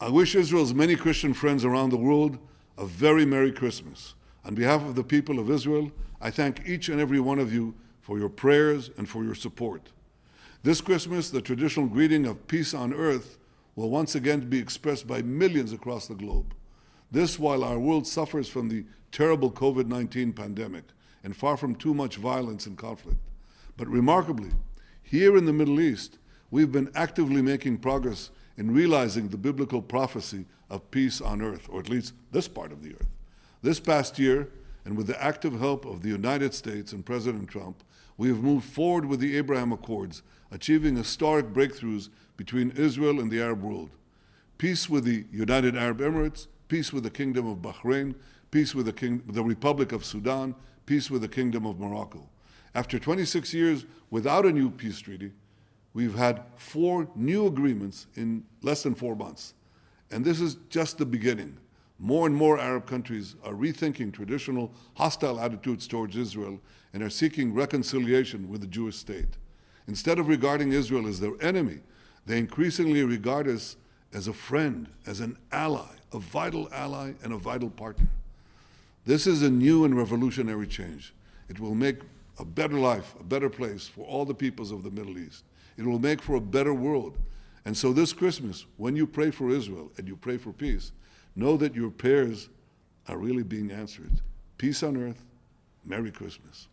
I wish Israel's many Christian friends around the world a very Merry Christmas. On behalf of the people of Israel, I thank each and every one of you for your prayers and for your support. This Christmas, the traditional greeting of peace on earth will once again be expressed by millions across the globe. This while our world suffers from the terrible COVID 19 pandemic and far from too much violence and conflict. But remarkably, here in the Middle East, we've been actively making progress in realizing the biblical prophecy of peace on earth, or at least this part of the earth. This past year, and with the active help of the United States and President Trump, we have moved forward with the Abraham Accords, achieving historic breakthroughs between Israel and the Arab world. Peace with the United Arab Emirates, peace with the Kingdom of Bahrain, peace with the, King, the Republic of Sudan, peace with the Kingdom of Morocco. After 26 years without a new peace treaty, we've had four new agreements in less than four months. And this is just the beginning. More and more Arab countries are rethinking traditional hostile attitudes towards Israel and are seeking reconciliation with the Jewish state. Instead of regarding Israel as their enemy, they increasingly regard us as a friend, as an ally, a vital ally, and a vital partner. This is a new and revolutionary change. It will make a better life, a better place for all the peoples of the Middle East. It will make for a better world. And so this Christmas, when you pray for Israel and you pray for peace, know that your prayers are really being answered. Peace on earth. Merry Christmas.